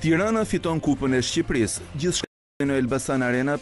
Tirana fiton Kupën e Shqipërisë gjithshka në Elbasan Arena